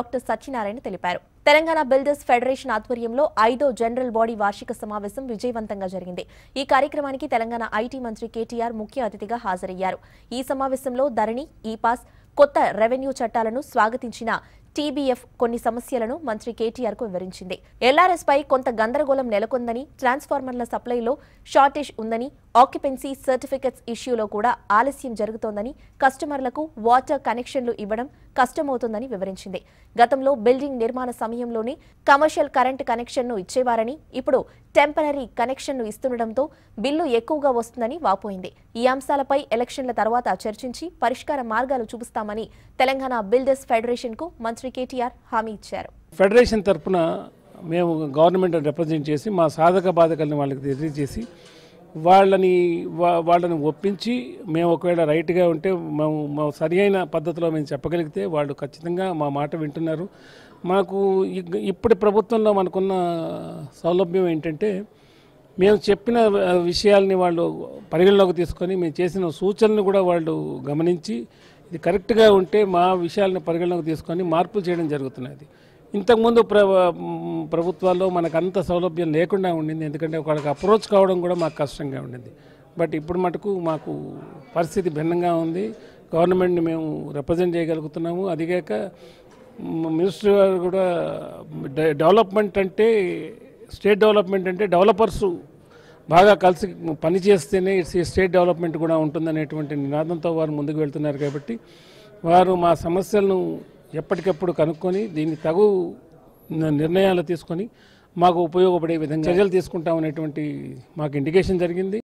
Doctor Satyanarayana తెలిపారు. Telangana builders federation ఆధ్వర్యంలో ఐదో జనరల్ బాడీ వార్షిక సమావేశం విజయవంతంగా జరిగింది. ఈ కార్యక్రమానికి తెలంగాణ ఐటీ మంత్రి కేటీఆర్ ముఖ్య అతిథిగా హాజరయ్యారు. ఈ సమావేశంలో ధరణి ఈ పాస్ కొత్త రెవెన్యూ చట్టాలను స్వాగతించిన టీబీఎఫ్ కొన్ని సమస్యలను మంత్రి కేటీఆర్కు వివరించింది. ఎల్ఆర్ఎస్ పై కొంత గందరగోళం నెలకొందని ట్రాన్స్ఫార్మర్ల సప్లైలో షార్టేజ్ ఉందని ఆక్యుపెన్సీ సర్టిఫికెట్స్ ఇష్యూలో కూడా ఆలస్యం జరుగుతోందని కస్టమర్లకు వాటర్ కనెక్షన్లు ఇవ్వడం కష్టమవుతుందని వివరించింది. గతంలో బిల్డింగ్ నిర్మాణ సమయంలోనే కమర్షియల్ కరెంట్ కనెక్షన్ను ఇచ్చేవారని ఇప్పుడు టెంపరీ కనెక్షన్ను ఇస్తుండటంతో బిల్లు ఎక్కువగా వస్తుందని వాపోయింది. ఈ అంశాలపై ఎలక్షన్ల తర్వాత చర్చించి పరిష్కార మార్గాలు చూపిస్తామని తెలంగాణ బిల్డర్స్ ఫెడరేషన్కు మంత్రి కేటీఆర్ హామీ ఇచ్చారు. ఫెడరేషన్ తరపున మేము గవర్నమెంట్ రిప్రజెంట్ చేసి మా సాధక బాధకల్ని వాళ్ళకి తెలియజేసి వాళ్ళని వాళ్ళని ఒప్పించి మేము ఒకవేళ రైట్గా ఉంటే మేము మా సరి అయిన పద్ధతిలో మేము చెప్పగలిగితే వాళ్ళు ఖచ్చితంగా మా మాట వింటున్నారు. మాకు ఇప్పటి ప్రభుత్వంలో మనకున్న సౌలభ్యం ఏంటంటే మేము చెప్పిన విషయాల్ని వాళ్ళు పరిగణలోకి తీసుకొని మేము చేసిన సూచనలు కూడా వాళ్ళు గమనించి ఇది కరెక్ట్గా ఉంటే మా విషయాలను పరిగణలోకి తీసుకొని మార్పులు చేయడం జరుగుతున్నది. ఇంతకుముందు ప్ర ప్రభుత్వాల్లో మనకు అంత సౌలభ్యం లేకుండా ఉండింది. ఎందుకంటే ఒకళ్ళకి అప్రోచ్ కావడం కూడా మాకు కష్టంగా ఉండింది. బట్ ఇప్పుడు మటుకు మాకు పరిస్థితి భిన్నంగా ఉంది. గవర్నమెంట్ని మేము రిప్రజెంట్ చేయగలుగుతున్నాము. అదిగాక మినిస్టర్ గారు కూడా డెవలప్మెంట్ అంటే స్టేట్ డెవలప్మెంట్ అంటే డెవలపర్స్ బాగా కలిసి పని చేస్తేనే ఈ స్టేట్ డెవలప్మెంట్ కూడా ఉంటుందనేటువంటి నినాదంతో వారు ముందుకు వెళ్తున్నారు కాబట్టి వారు మా సమస్యలను ఎప్పటికప్పుడు కనుక్కొని దీన్ని తగు నిర్ణయాలు తీసుకొని మాకు ఉపయోగపడే విధంగా చర్యలు తీసుకుంటామనేటువంటి మాకు ఇండికేషన్ జరిగింది.